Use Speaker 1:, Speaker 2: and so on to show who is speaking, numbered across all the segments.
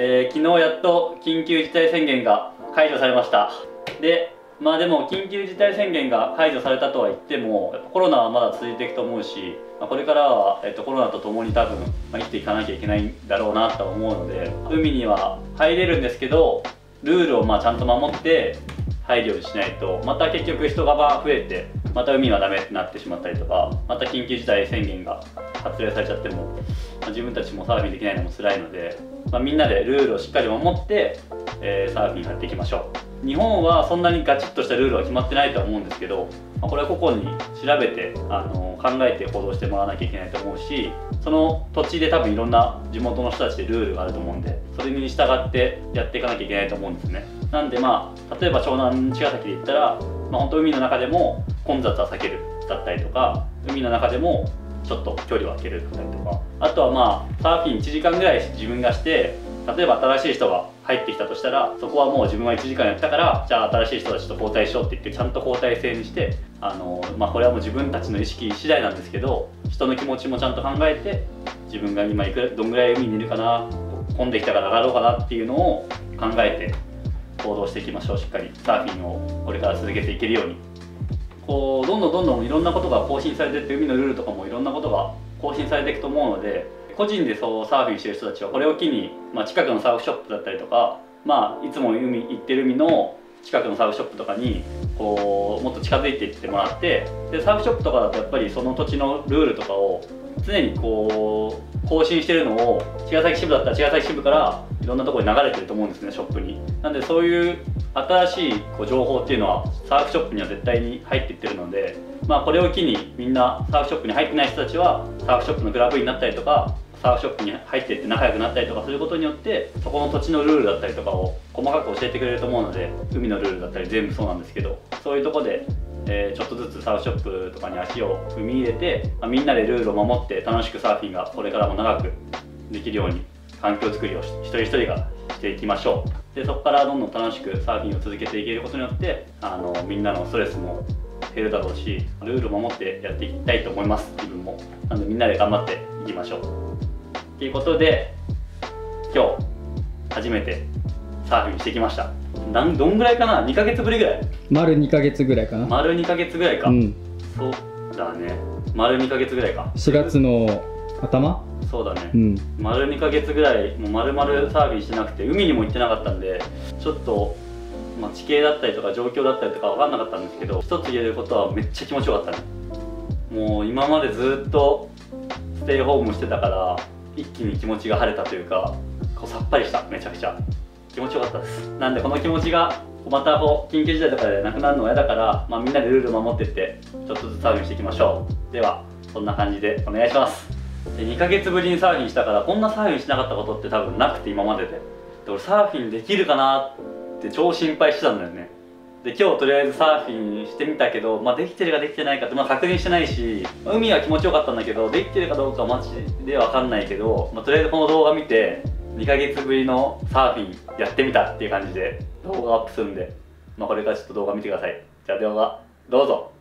Speaker 1: えー、昨日やっと緊急事態宣言が解除されました。でまあでも緊急事態宣言が解除されたとは言ってもコロナはまだ続いていくと思うし、まあ、これからは、えっと、コロナと共に多分、まあ、生きていかなきゃいけないんだろうなとは思うので海には入れるんですけどルールをまあちゃんと守って入るようにしないとまた結局人が増えてまた海はダメってなってしまったりとかまた緊急事態宣言が発令されちゃっても、まあ、自分たちもサーフィンできないのも辛いので、まあ、みんなでルールをしっかり守って、えー、サーフィンやっていきましょう。日本はそんなにガチッとしたルールは決まってないとは思うんですけど、まあ、これは個々に調べてあの考えて行動してもらわなきゃいけないと思うしその土地で多分いろんな地元の人たちでルールがあると思うんでそれに従ってやっていかなきゃいけないと思うんですね。なんでまあ例えば湘南茅ヶ崎で言ったら、まあ、本当海の中でも混雑は避けるだったりとか海の中でもちょっと距離を空けるだったりとかあとはまあサーフィン1時間ぐらい自分がして例えば新しい人が入ってきたとしたらそこはもう自分は1時間やったからじゃあ新しい人たちと交代しようって言ってちゃんと交代制にしてあの、まあ、これはもう自分たちの意識次第なんですけど人の気持ちもちゃんと考えて自分が今いくらどんぐらい海にいるかな混んできたから上がろうかなっていうのを考えて行動していきましょう。しっかりサーフィンをこれから続けていけるように。こうどんどんどんどんいろんなことが更新されてって海のルールとかもいろんなことが更新されていくと思うので個人でそうサーフィンしてる人たちはこれを機に、まあ、近くのサーフショップだったりとか、まあ、いつも海行ってる海の近くのサーフショップとかにこうもっと近づいていってもらってでサーフショップとかだとやっぱりその土地のルールとかを常にこう更新してるのを茅ヶ崎支部だったら茅ヶ崎支部からいろんなところに流れてると思うんですねショップに。なんでそういう新しいこう情報っていうのはサーフショップには絶対に入っていってるのでまあこれを機にみんなサーフショップに入ってない人たちはサーフショップのクラブになったりとかサーフショップに入っていって仲良くなったりとかすることによってそこの土地のルールだったりとかを細かく教えてくれると思うので海のルールだったり全部そうなんですけどそういうとこで、え、ちょっとずつサーフショップとかに足を踏み入れて、ま、みんなでルールを守って楽しくサーフィンがこれからも長くできるように環境づくりを一人一人がしていきましょう。でそこからどんどん楽しくサーフィンを続けていけることによってあのみんなのストレスも減るだろうしルールを守ってやっていきたいと思います。自分も。なのでみんなで頑張っていきましょう。ということで今日初めてサーフィンしてきました。なんどんぐらいかな？2か月ぶりぐらい。
Speaker 2: 丸2か月ぐらいかな。
Speaker 1: 丸2か月ぐらいか、うん、そうだね。丸2か月ぐらいか。
Speaker 2: 4月の頭？
Speaker 1: そうだね、うん、丸2か月ぐらいもう丸々サーフィンしてなくて海にも行ってなかったんでちょっと、まあ、地形だったりとか状況だったりとか分かんなかったんですけど一つ言えることはめっちゃ気持ちよかったね。もう今までずっとステイホームしてたから一気に気持ちが晴れたというかこうさっぱりした。めちゃくちゃ。気持ちよかったです。なんでこの気持ちがまたこう緊急事態とかでなくなるのは嫌だから、まあ、みんなでルール守ってってちょっとずつサーフィンしていきましょう。ではそんな感じでお願いしますで2ヶ月ぶりにサーフィンしたからこんなサーフィンしなかったことって多分なくて今までで。で俺サーフィンできるかなって超心配してたんだよね。で今日とりあえずサーフィンしてみたけど、まあ、できてるかできてないかって、まあ、確認してないし海は気持ちよかったんだけどできてるかどうかマジで分かんないけど、まあ、とりあえずこの動画見て2ヶ月ぶりのサーフィンやってみたっていう感じで動画アップするんで、まあ、これからちょっと動画見てください。じゃあ動画どうぞ。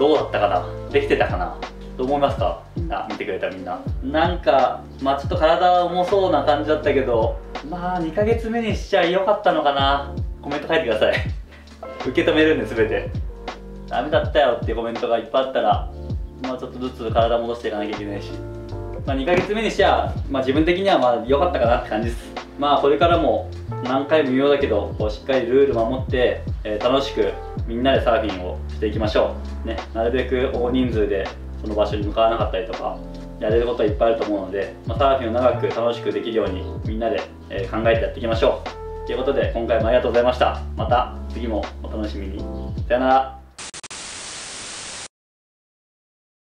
Speaker 1: どうだったかな？できてたかな？どう思いますか？みん。な見てくれたみんな。なんかまあちょっと体重そうな感じだったけどまあ2ヶ月目にしちゃよかったのかな？コメント書いてください。受け止めるんで全て。ダメだったよっていうコメントがいっぱいあったらまあちょっとずつ体戻していかなきゃいけないし。まあ、2ヶ月目にしちゃ、まあ、自分的にはまあ良かったかなって感じです。まあこれからも何回も言うようだけどこうしっかりルール守って、えー楽しくみんなでサーフィンをしていきましょう。ねなるべく大人数でその場所に向かわなかったりとかやれることはいっぱいあると思うので、まあ、サーフィンを長く楽しくできるようにみんなで、え考えてやっていきましょう。ということで今回もありがとうございました。また次もお楽しみに。さよなら。